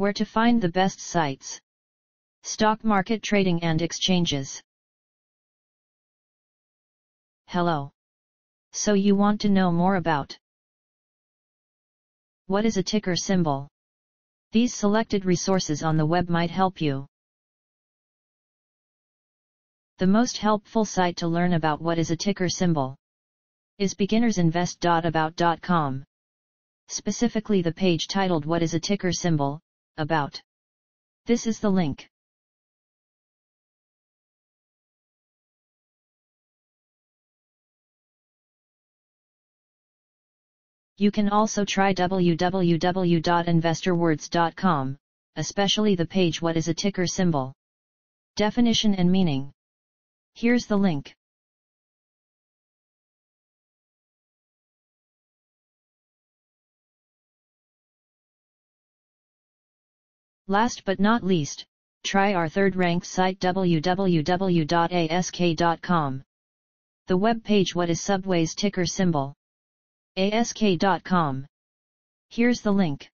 Where to find the best sites. Stock market trading and exchanges. Hello. So you want to know more about what is a ticker symbol? These selected resources on the web might help you. The most helpful site to learn about what is a ticker symbol is beginnersinvest.about.com. Specifically the page titled What is a ticker symbol? About. This is the link. You can also try www.investorwords.com, especially the page What is a ticker symbol? Definition and meaning. Here's the link. Last but not least, try our third-ranked site www.ask.com. The web page What is Subway's ticker symbol? ask.com. Here's the link.